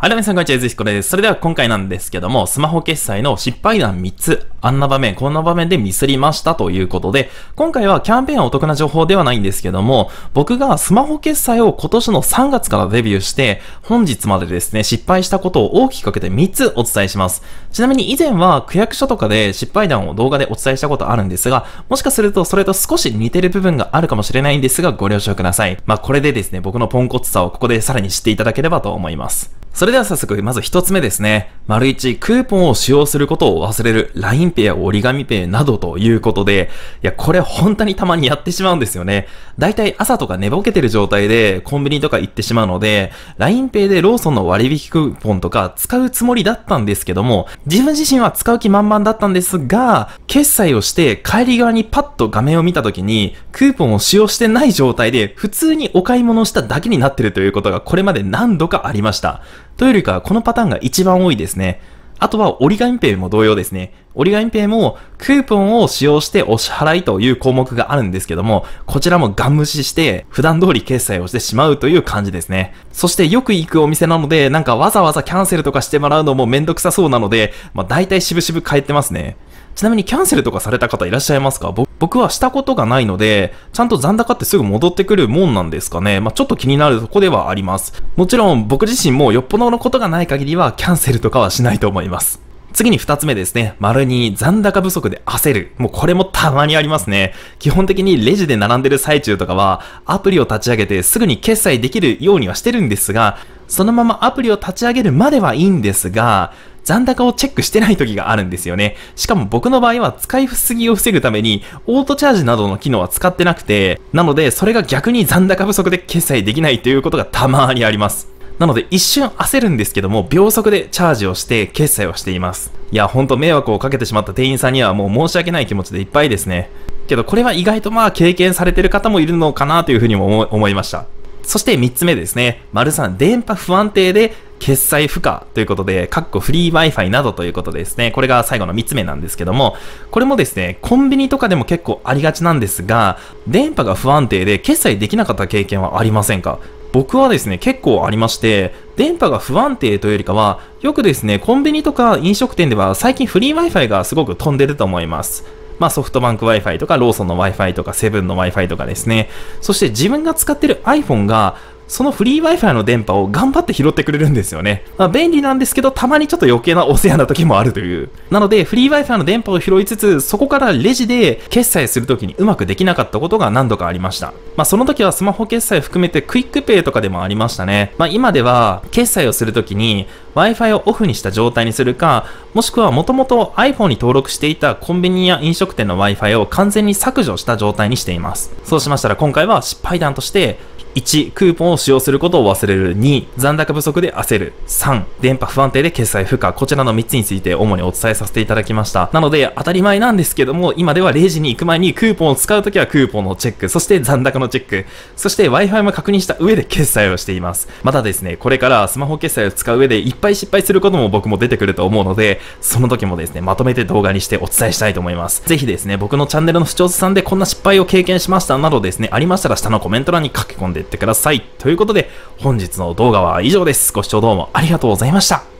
はい、皆さんこんにちは、ゆずひこです。それでは今回なんですけども、スマホ決済の失敗談3つ、あんな場面、こんな場面でミスりましたということで、今回はキャンペーンお得な情報ではないんですけども、僕がスマホ決済を今年の3月からデビューして、本日までですね、失敗したことを大きくかけて3つお伝えします。ちなみに以前は区役所とかで失敗談を動画でお伝えしたことあるんですが、もしかするとそれと少し似てる部分があるかもしれないんですが、ご了承ください。まあこれでですね、僕のポンコツさをここでさらに知っていただければと思います。それでは早速、まず一つ目ですね。丸一、クーポンを使用することを忘れる LINEPay や折り紙 Pay などということで、いや、これ本当にたまにやってしまうんですよね。だいたい朝とか寝ぼけてる状態でコンビニとか行ってしまうので、LINEPay でローソンの割引クーポンとか使うつもりだったんですけども、自分自身は使う気満々だったんですが、決済をして帰り側にパッと画面を見た時に、クーポンを使用してない状態で普通にお買い物しただけになってるということがこれまで何度かありました。というよりか、このパターンが一番多いですね。あとは折り紙ペイも同様ですね。折り紙ペイもクーポンを使用してお支払いという項目があるんですけども、こちらもガン無視して普段通り決済をしてしまうという感じですね。そしてよく行くお店なので、なんかわざわざキャンセルとかしてもらうのもめんどくさそうなので、まあ大体渋々帰ってますね。ちなみにキャンセルとかされた方いらっしゃいますか？僕はしたことがないので、ちゃんと残高ってすぐ戻ってくるもんなんですかね？まあ、ちょっと気になるとこではあります。もちろん僕自身もよっぽどのことがない限りはキャンセルとかはしないと思います。次に二つ目ですね。丸に残高不足で焦る。もうこれもたまにありますね。基本的にレジで並んでる最中とかは、アプリを立ち上げてすぐに決済できるようにはしてるんですが、そのままアプリを立ち上げるまではいいんですが、残高をチェックしてない時があるんですよね。しかも僕の場合は使いすぎを防ぐために、オートチャージなどの機能は使ってなくて、なので、それが逆に残高不足で決済できないということがたまにあります。なので一瞬焦るんですけども、秒速でチャージをして決済をしています。いや、ほんと迷惑をかけてしまった店員さんにはもう申し訳ない気持ちでいっぱいですね。けどこれは意外とまあ経験されてる方もいるのかなというふうにも思いました。そして3つ目ですね。丸3、電波不安定で決済不可ということで、カッコフリー Wi-Fi などということですね、これが最後の3つ目なんですけども、これもですね、コンビニとかでも結構ありがちなんですが、電波が不安定で決済できなかった経験はありませんか？僕はですね、結構ありまして、電波が不安定というよりかは、よくですね、コンビニとか飲食店では最近フリー Wi-Fi がすごく飛んでると思います。まあソフトバンク Wi-Fi とかローソンの Wi-Fi とかセブンの Wi-Fi とかですね。そして自分が使ってる iPhone がそのフリー Wi-Fi の電波を頑張って拾ってくれるんですよね。まあ、便利なんですけど、たまにちょっと余計なお世話な時もあるという。なので、フリー Wi-Fi の電波を拾いつつ、そこからレジで決済するときにうまくできなかったことが何度かありました。まあ、その時はスマホ決済含めてクイックペイとかでもありましたね。まあ、今では、決済をするときに Wi-Fi をオフにした状態にするか、もしくはもともと iPhone に登録していたコンビニや飲食店の Wi-Fi を完全に削除した状態にしています。そうしましたら今回は失敗談として、1、クーポンを使用することを忘れる。2、残高不足で焦る。3、電波不安定で決済不可。こちらの3つについて主にお伝えさせていただきました。なので、当たり前なんですけども、今ではレジに行く前にクーポンを使うときはクーポンのチェック、そして残高のチェック、そして Wi-Fi も確認した上で決済をしています。またですね、これからスマホ決済を使う上でいっぱい失敗することも僕も出てくると思うので、その時もですね、まとめて動画にしてお伝えしたいと思います。ぜひですね、僕のチャンネルの視聴者さんでこんな失敗を経験しましたなどですね、ありましたら下のコメント欄に書き込んでいってください。ということで、本日の動画は以上です。ご視聴どうもありがとうございました。